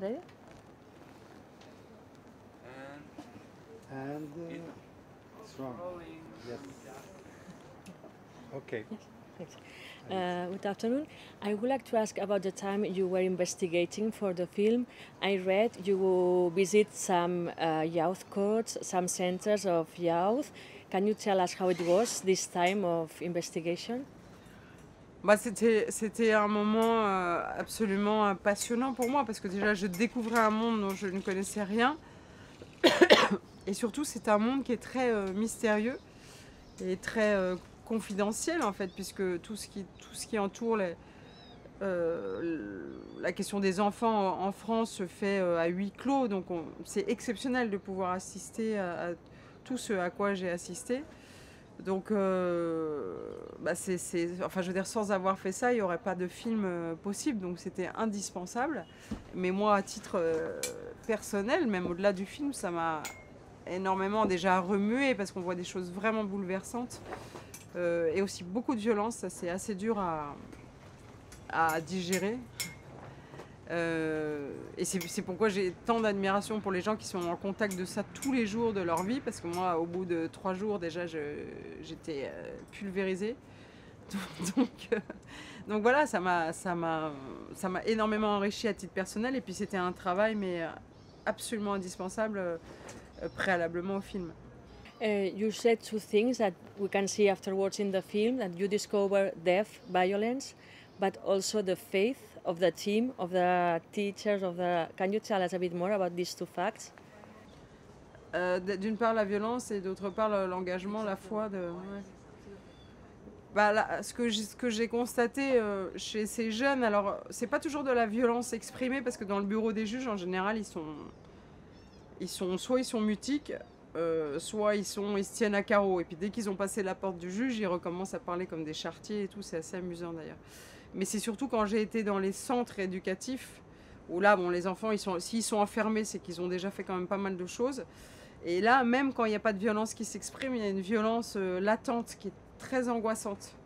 There? And uh, strong. Yes. Okay. Thanks. Uh, good afternoon. I would like to ask about the time you were investigating for the film. I read you visit some uh, youth courts, some centers of youth. Can you tell us how it was this time of investigation? Bah, c'était, un moment euh, absolument euh, passionnant pour moi parce que déjà je découvrais un monde dont je ne connaissais rien. Et surtout c'est un monde qui est très euh, mystérieux et très confidentiel en fait puisque tout ce qui, entoure la question des enfants en, France se fait à huis clos. Donc on- c'est exceptionnel de pouvoir assister à tout ce à quoi j'ai assisté. Donc, euh, bah, c'est, enfin, je veux dire, sans avoir fait ça, il n'y aurait pas de film euh, possible. Donc, c'était indispensable. Mais moi, à titre euh, personnel, même au-delà du film, ça m'a énormément déjà remué parce qu'on voit des choses vraiment bouleversantes et aussi beaucoup de violence. Ça, c'est assez dur à, digérer. Et c'est pourquoi j'ai tant d'admiration pour les gens qui sont en contact de ça tous les jours de leur vie, parce que moi, au bout de trois jours, déjà, j'étais euh, pulvérisée. Donc, euh, donc voilà, ça m'a énormément enrichi à titre personnel, et puis c'était un travail, mais euh, absolument indispensable préalablement au film. Uh, you said two things that we can see afterwards in the film that you discover death, violence, but also the faith of the team, of the teachers, of the. Can you tell us a bit more about these two facts? Euh, D'une part la violence et d'autre part le- l'engagement, la foi de. Bah, ce que j'ai- constaté euh, chez ces jeunes, alors c'est pas toujours de la violence exprimée parce que dans le bureau des juges en général ils sont, soit ils sont mutiques, euh, soit ils se tiennent à carreau et puis dès qu'ils ont passé la porte du juge ils recommencent à parler comme des chartiers et tout, c'est assez amusant d'ailleurs. Mais c'est surtout quand j'ai été dans les centres éducatifs où là bon les enfants ils sont s'ils sont enfermés c'est qu'ils ont déjà fait quand même pas mal de choses. Et là, même quand il n'y a pas de violence qui s'exprime, il y a une violence euh, latente qui est très angoissante.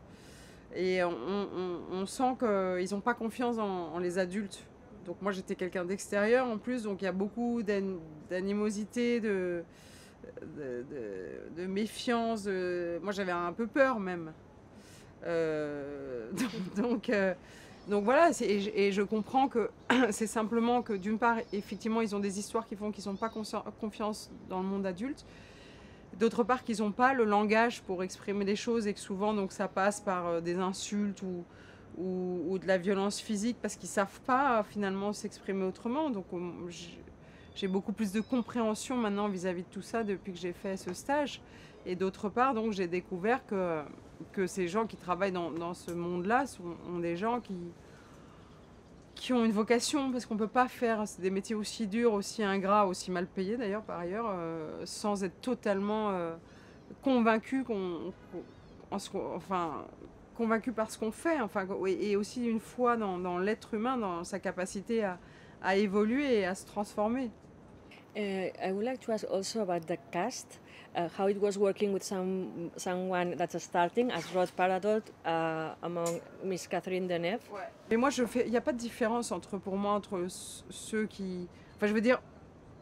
Et on, on- on sent qu'ils n'ont pas confiance en, les adultes. Donc moi, j'étais quelqu'un d'extérieur en plus, donc il y a beaucoup d'an- d'animosité, de, de, méfiance. Moi, j'avais un peu peur même. Euh, donc, donc, euh, voilà, et, je- comprends que c'est simplement que d'une part, effectivement, ils ont des histoires qui font qu'ils n'ont pas confiance dans le monde adulte. D'autre part, qu'ils n'ont pas le langage pour exprimer des choses et que souvent, donc, ça passe par euh, des insultes ou, de la violence physique parce qu'ils savent pas finalement s'exprimer autrement. Donc, j'ai beaucoup plus de compréhension maintenant vis-à-vis de tout ça depuis que j'ai fait ce stage. Et d'autre part, donc, j'ai découvert que, que ces gens qui travaillent dans, ce monde-là sont, ont des gens qui, ont une vocation, parce qu'on ne peut pas faire des métiers aussi durs, aussi ingrats, aussi mal payés d'ailleurs par ailleurs, euh, sans être totalement euh, convaincu qu'on, convaincu par ce qu'on fait, et aussi une foi dans, l'être humain, dans sa capacité à évoluer et à se transformer. Uh, I would like to ask also about the cast, uh, how it was working with some someone that's starting as Rod Paradot uh, among Miss Catherine Deneuve. Mais moi, il n'y a pas de différence pour moi, entre ceux qui, enfin, je veux dire,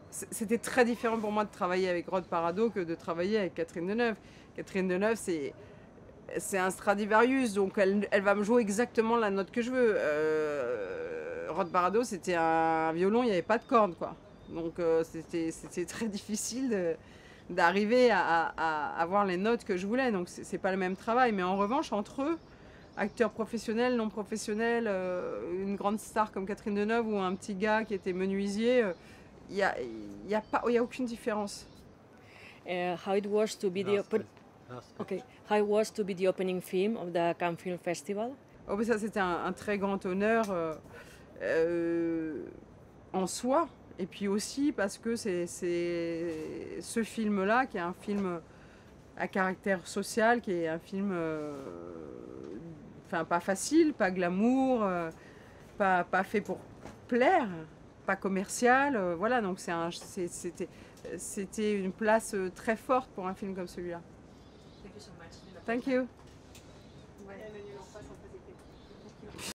c'était très différent pour moi de travailler avec Rod Parado que de travailler avec Catherine Deneuve. Catherine Deneuve, c'est, un Stradivarius, donc elle, va me jouer exactement la note que je veux. Euh, Rod Parado, c'était un violon, il n'y avait pas de cordes, quoi. Donc euh, c'était, très difficile d'arriver à, à- à avoir les notes que je voulais. Donc c'est, pas le même travail, mais en revanche, entre eux, acteurs professionnels, non professionnels, euh, une grande star comme Catherine Deneuve ou un petit gars qui était menuisier, euh, il n'y a, y a, pas- il y a aucune différence. Uh, how it was to be the open- okay, how it was to be the opening film of the Cannes Film Festival? Oh, ça, c'était un, un très grand honneur euh, euh, en soi. Et puis aussi parce que c'est ce film-là, qui est un film à caractère social, qui est un film, euh, enfin pas facile, pas glamour, euh, pas, pas fait pour plaire, pas commercial. euh, voilà, donc un- c'était une place très forte pour un film comme celui-là. Thank you.